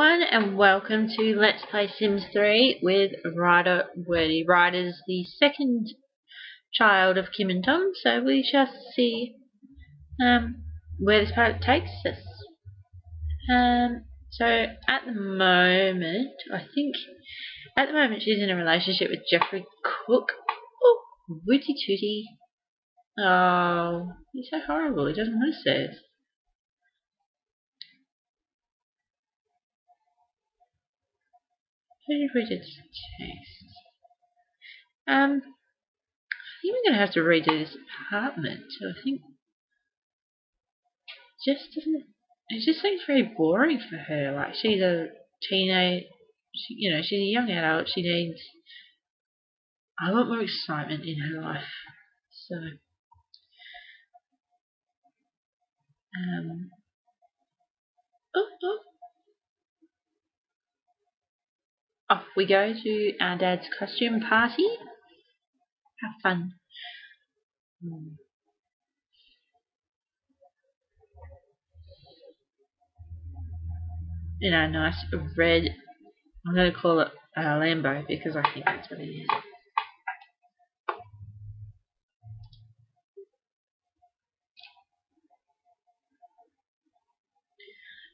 everyone and welcome to Let's Play Sims 3 with Ryder Wordy. Ryder's the second child of Kim and Tom, so we shall see um, where this part takes us. Um, so at the moment, I think, at the moment she's in a relationship with Jeffrey Cook. Oh, Wooty Tooty. Oh, he's so horrible, he doesn't want to say it. How do you read text? Um, I think we're going to have to redo this apartment. I think just doesn't. It just seems very boring for her. Like she's a teenage, she, you know, she's a young adult. She needs a lot more excitement in her life. So, um, oh, oh. Off we go to our dad's costume party. Have fun. In a nice red, I'm going to call it a Lambo because I think that's what it is.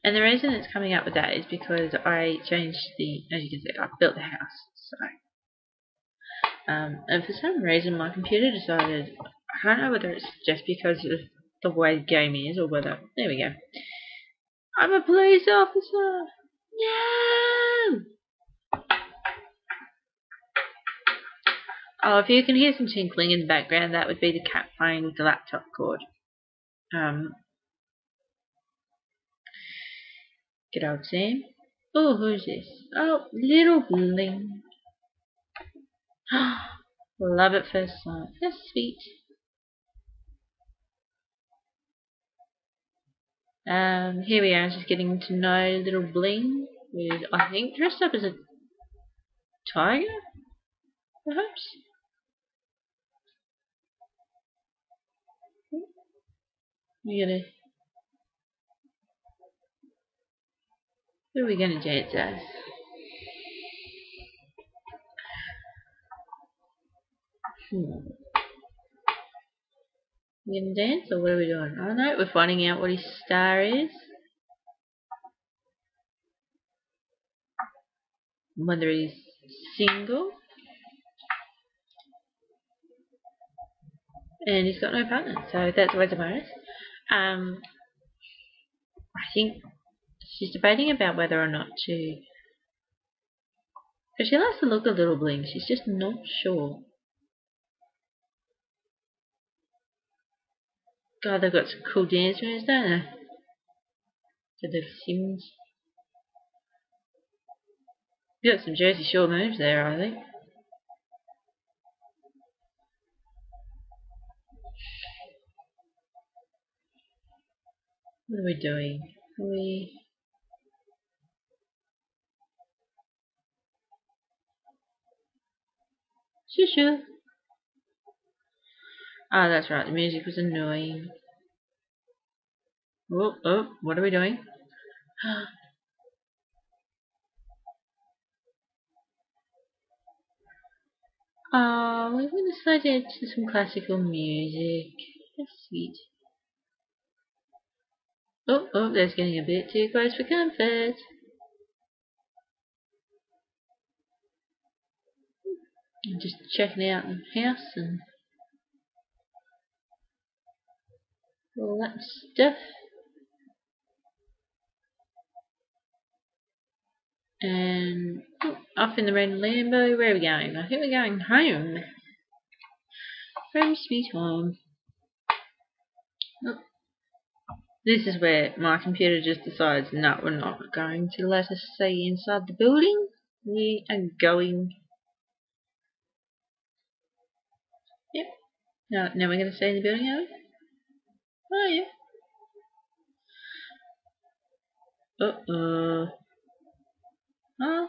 And the reason it's coming up with that is because I changed the, as you can see, I built the house. So, um, and for some reason my computer decided, I don't know whether it's just because of the way the game is or whether, there we go. I'm a police officer! No! Oh, if you can hear some tinkling in the background, that would be the cat playing with the laptop cord. Um, Get out, Sam. Oh, who's this? Oh, little Bling. Love at first sight. That's sweet. Um, here we are, just getting to know little Bling, who's, I think, dressed up as a tiger, perhaps? We gotta What are we going to dance as? Hmm. We gonna dance or what are we doing? Don't know, we're finding out what his star is. Whether he's single. And he's got no partner, so that's always a bonus. Um, I think She's debating about whether or not to. Because she likes to look a little bling, she's just not sure. God, they've got some cool dance moves, don't they? The Sims. You got some Jersey Shore moves there, I think. What are we doing? Are we Shoo shoo. Ah, that's right. The music was annoying. Oh, oh, what are we doing? Oh, we're going to slide into some classical music. That's sweet. Oh, oh, that's getting a bit too close for comfort. I'm just checking out the house and all that stuff. And oh, off in the red Lambo, where are we going? I think we're going home. Home sweet home. Oh. This is where my computer just decides, no, we're not going to let us see inside the building. We are going Now, now we're going to stay in the building, are we? Oh, yeah. Uh-oh. Oh.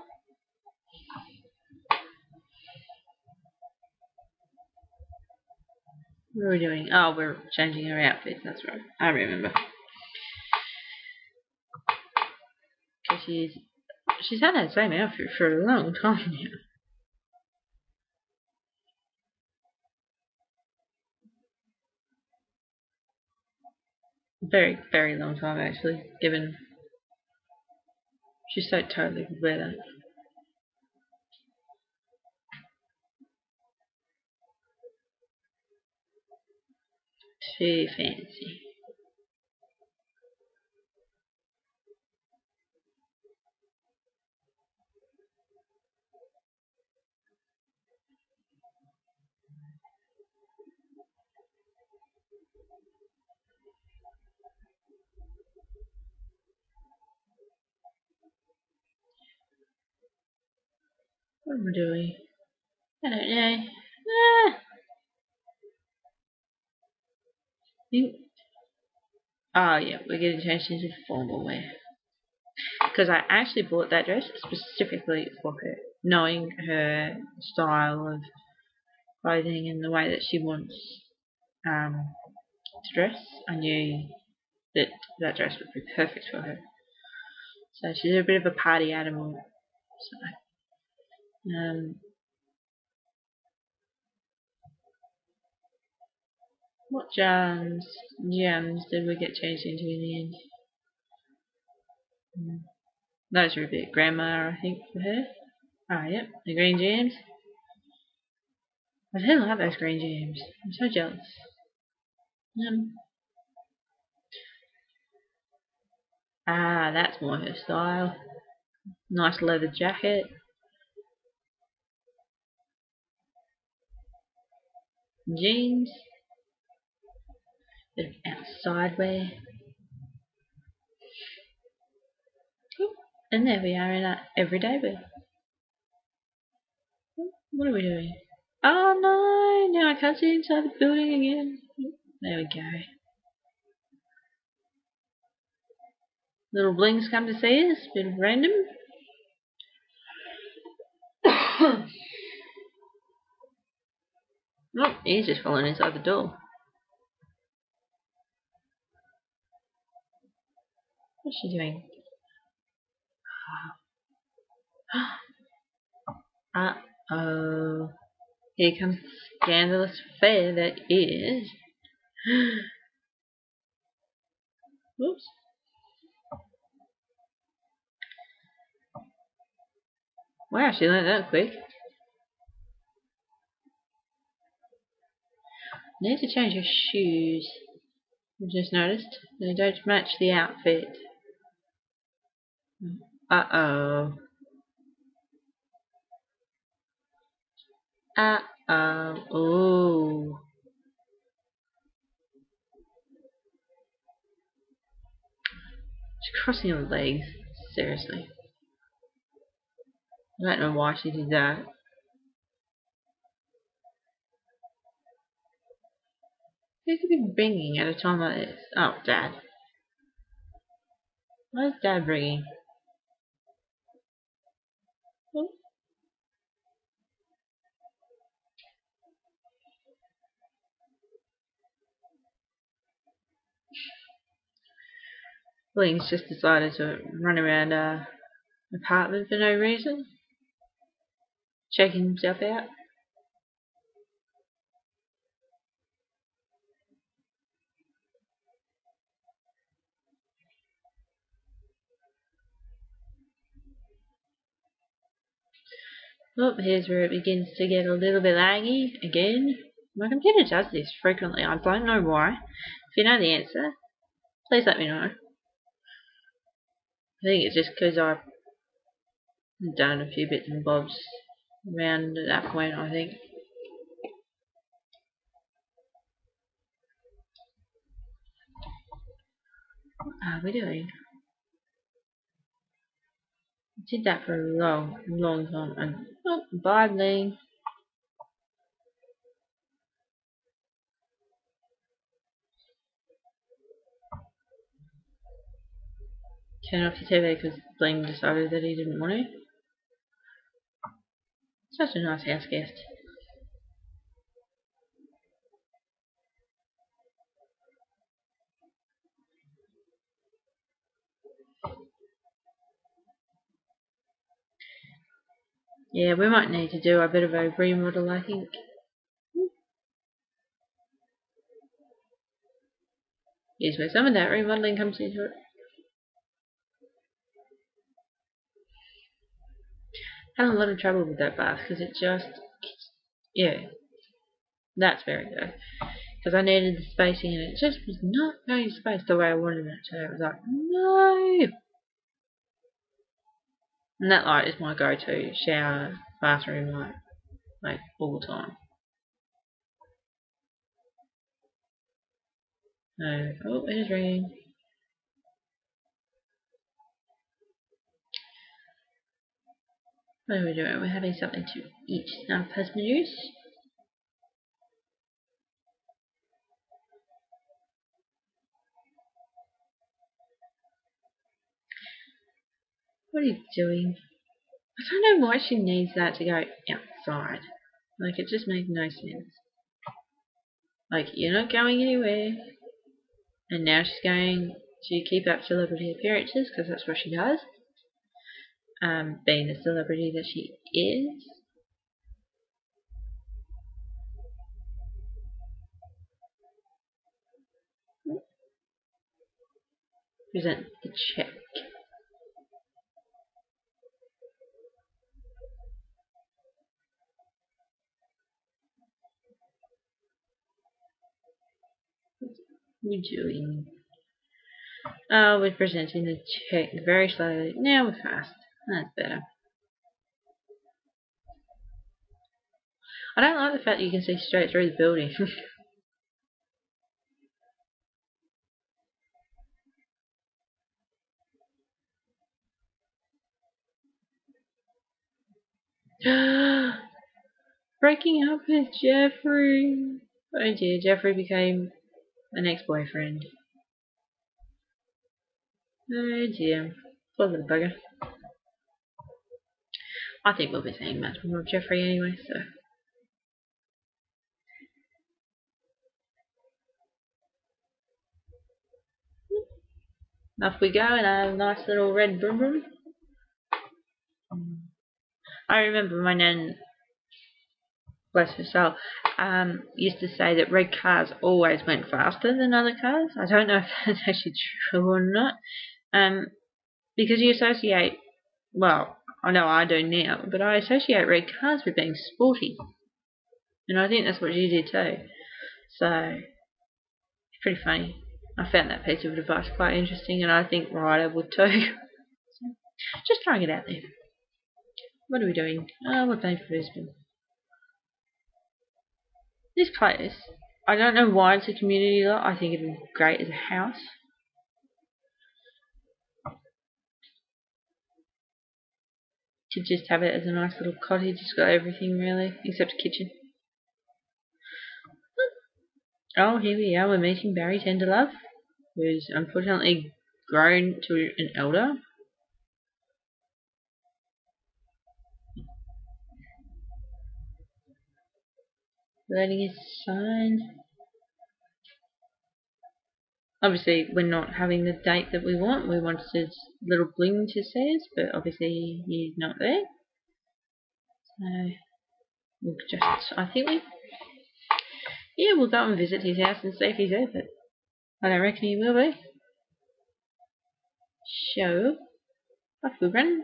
What are we doing? Oh, we're changing our outfits. That's right. I remember. Because she's She's had that same outfit for a long time now. Very, very long time actually, given she's so totally wear. Too fancy. Am I doing? I don't know. Ah. Think. Oh yeah, we're getting changed into formal wear. Because I actually bought that dress specifically for her, knowing her style of clothing and the way that she wants um, to dress. I knew that that dress would be perfect for her. So she's a bit of a party animal. So um, what gems, gems did we get changed into in the end? Hmm. Those are a bit grandma, I think, for her. Ah, yep, the green gems. I don't like those green gems. I'm so jealous. Um, ah, that's more her style. Nice leather jacket. Jeans, bit of outside wear. And there we are in our everyday wear. What are we doing? Oh no, now I can't see inside the building again. There we go. Little blings come to see us, bit of random. Oh, he's just falling inside the door. What's she doing? Uh-oh. Here comes scandalous affair that is... Oops. Wow, she learned that quick. Need to change your shoes. I've just noticed. They don't match the outfit. Uh-oh. Uh-oh. Oh. She's crossing her legs. Seriously. I don't know why she did that. Who could be bringing at a time like this? Oh, Dad. What is Dad bringing? Hmm? Just decided to run around our apartment for no reason. Checking himself out. Oh, here's where it begins to get a little bit laggy again. My computer does this frequently. I don't know why. If you know the answer, please let me know. I think it's just because I've done a few bits and bobs around at that point, I think. What are we doing? Did that for a long, long time. And oh, badly. Turn off the TV because Bling decided that he didn't want to. Such a nice house guest. Yeah, we might need to do a bit of a remodel, I think. Here's where some of that remodeling comes into it. Had a lot of trouble with that bath because it just, yeah, that's very good. Because I needed the spacing and it just was not going spaced the way I wanted it to. It was like, no! And that light is my go-to shower bathroom light, like all the time. Oh, it is ringing. What are we doing? We're having something to eat. Now, plasma juice. What are you doing? I don't know why she needs that to go outside. Like, it just makes no sense. Like, you're not going anywhere. And now she's going to keep up celebrity appearances, because that's what she does. Um, being the celebrity that she is. Present the check. You doing? Oh, we're presenting the check very slowly. Now we're fast. That's better. I don't like the fact that you can see straight through the building. Breaking up with Jeffrey. Oh dear, Jeffrey became an ex-boyfriend. Oh dear. Poor little bugger. I think we'll be seeing much more of Jeffrey anyway, so. Off we go in a nice little red broom broom. I remember my nan, bless her soul, um, used to say that red cars always went faster than other cars. I don't know if that's actually true or not. Um, because you associate, well, I know I do now, but I associate red cars with being sporty. And I think that's what you did too. So, it's pretty funny. I found that piece of advice quite interesting, and I think Ryder would too. just throwing it out there. What are we doing? Oh, we're playing Brisbane. This place, I don't know why it's a community lot. I think it'd be great as a house. To just have it as a nice little cottage. It's got everything really, except a kitchen. Oh, here we are. We're meeting Barry Tenderlove, who's unfortunately grown to an elder. Letting it shine. Obviously, we're not having the date that we want. We wanted little bling to us, but obviously he's not there. So, we'll just, I think we, yeah, we'll go and visit his house and see if he's there, but I don't reckon he will be. So, off we run.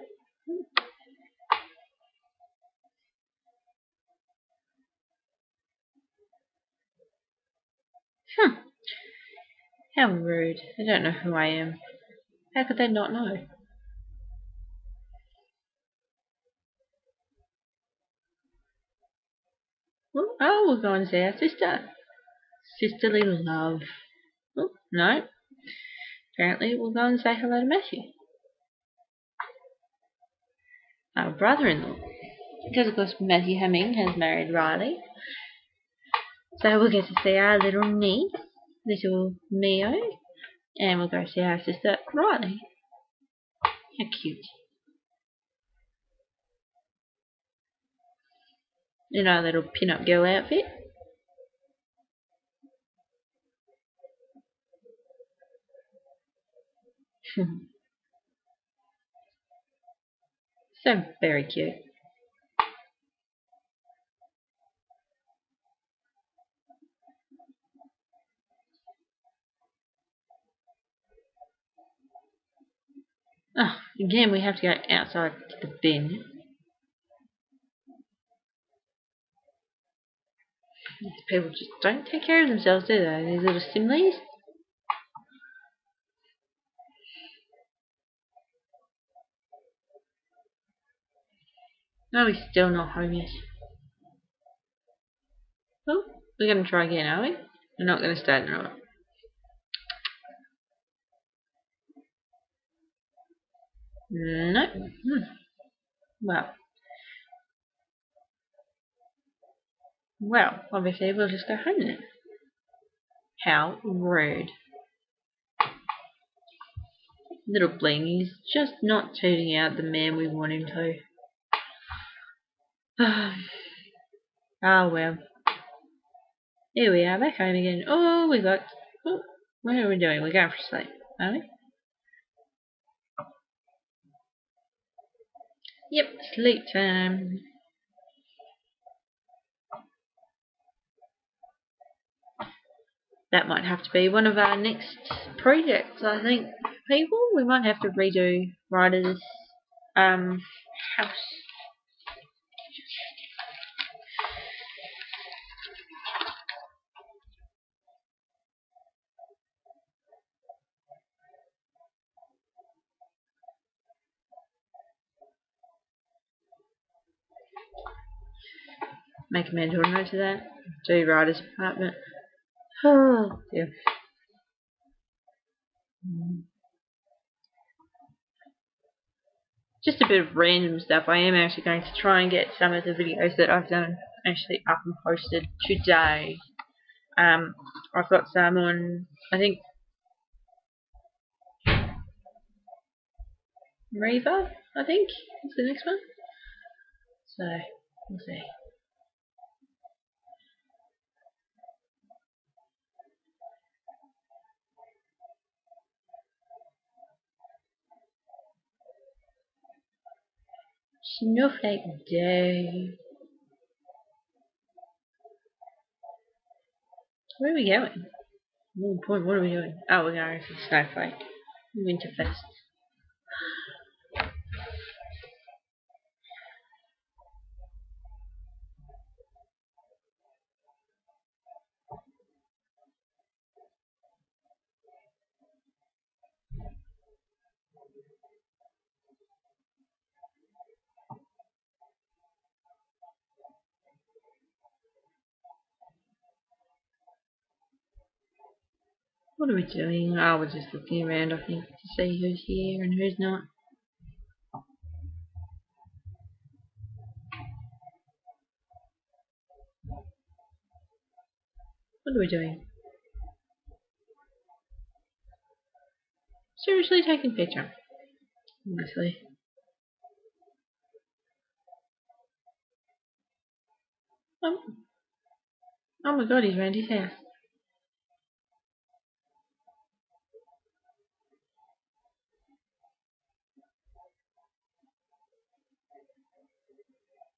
Hmm. How rude. They don't know who I am. How could they not know? Oh, we're going to see our sister. Sisterly love. Oh, no. Apparently we'll go and say hello to Matthew. Our brother-in-law. Because of course Matthew Hemming has married Riley. So we'll get to see our little niece, little Mio, and we'll go see our sister Riley. How cute. In our little pin-up girl outfit. so very cute. Oh, again, we have to go outside to the bin. These people just don't take care of themselves, do they? These little simlies. No, we're still not home yet. Oh, we're going to try again, are we? We're not going to stay the night. No. Hmm. Well. Well, obviously we'll just go home then. How rude. Little bling, he's just not turning out the man we want him to. Ah oh, well. Here we are, back home again. Oh, we got... Oh, what are we doing? We're going for sleep, are we? Yep, sleep time. That might have to be one of our next projects, I think, people. We might have to redo Ryder's um, house. Make a mental note of that. Do Ryder's apartment. Oh dear. Just a bit of random stuff. I am actually going to try and get some of the videos that I've done actually up and posted today. Um, I've got some on, I think, Reva, I think, is the next one. So, we'll see. Snowflake Day. Where are we going? Oh, point, what are we doing? Oh, we're going for Snowflake. Winterfest. What are we doing? I we're just looking around, I think, to see who's here and who's not. What are we doing? Seriously taking picture. Honestly. Oh. oh my god, he's around his house.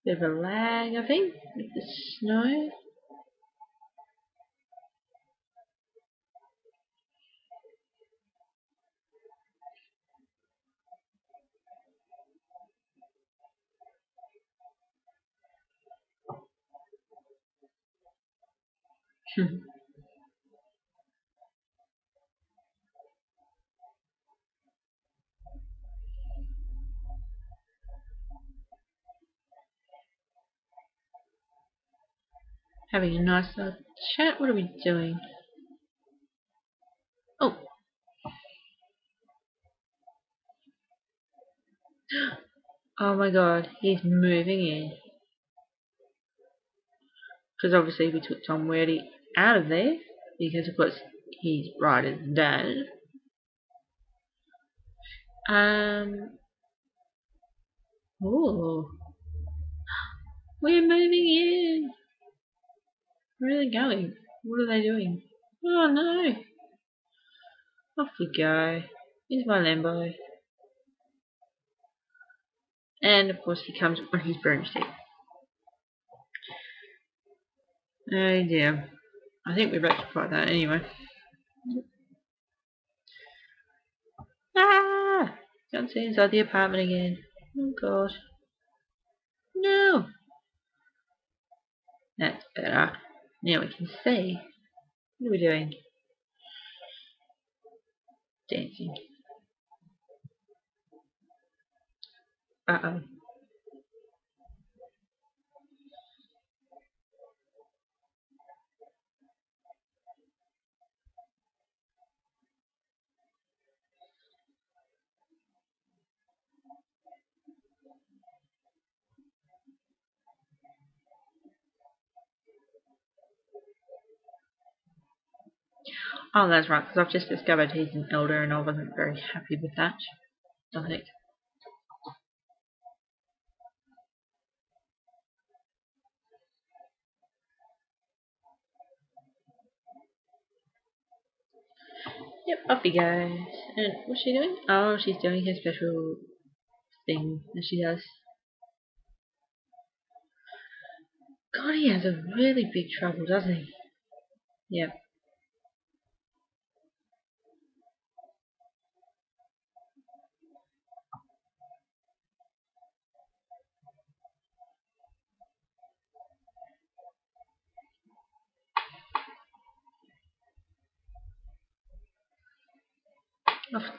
Bit of a lag, I think, with the snow. having a nice little chat. What are we doing? Oh. Oh my god, he's moving in. Because obviously we took Tom Wordy out of there. Because of course he's Ryder's dad. Um. Oh. We're moving in. Where are they going? What are they doing? Oh no! Off we go. Here's my Lambo. And of course he comes on his broomstick. Oh dear. I think we've rectified that anyway. Ah! Can't see inside the apartment again. Oh god. No! That's better. Now we can see. What are we doing? Dancing. Uh-oh. Oh, that's right, because I've just discovered he's an elder and I wasn't very happy with that. I think. Yep, off he goes. And what's she doing? Oh, she's doing her special thing that she does. God, he has a really big trouble, doesn't he? Yep.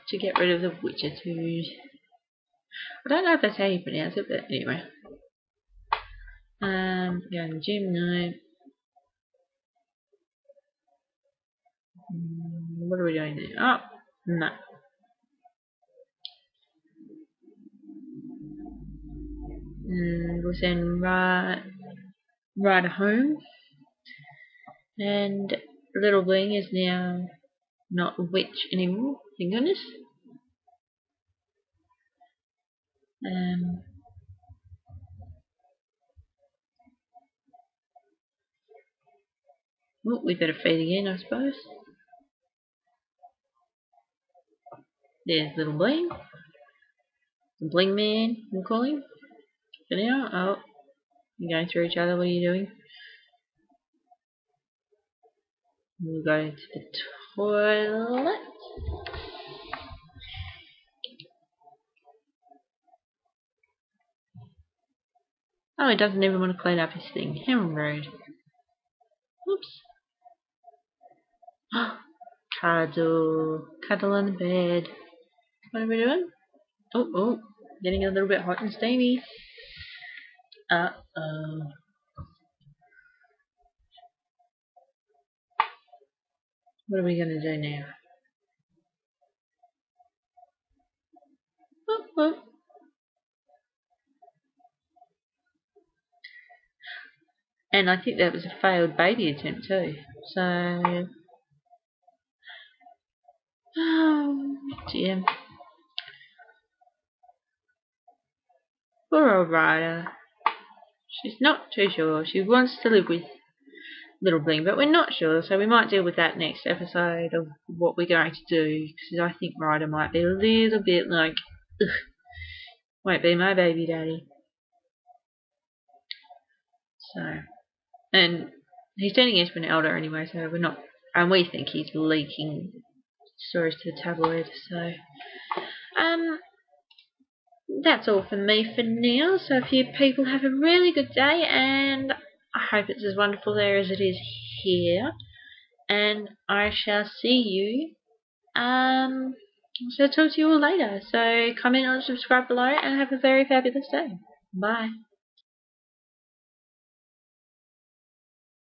To get rid of the witchitude. I don't know if that's how you pronounce it, but anyway. Um, go in the gym, no. Mm, what are we doing there? Oh, no. And we'll send right, right home. And Little Bling is now not a witch anymore, thank goodness. Um, oh, we better feed again, I suppose. There's little bling. The bling man, I'm calling. For now, oh, you're going through each other, what are you doing? We'll go to the toilet. Oh, he doesn't even want to clean up his thing. How rude. Oops. Cuddle. Cuddle on the bed. What are we doing? Oh, oh. Getting a little bit hot and steamy. Uh-oh. What are we going to do now? And I think that was a failed baby attempt too. So, oh dear. Poor old Ryder. She's not too sure. She wants to live with Little Bling, but we're not sure, so we might deal with that next episode of what we're going to do, because I think Ryder might be a little bit like, ugh, won't be my baby daddy. So, and he's turning into an elder anyway, so we're not, and we think he's leaking stories to the tabloid, so, um, that's all from me for now, so if you people have a really good day, and I hope it's as wonderful there as it is here. And I shall see you. Um, so talk to you all later. So comment and subscribe below and have a very fabulous day. Bye.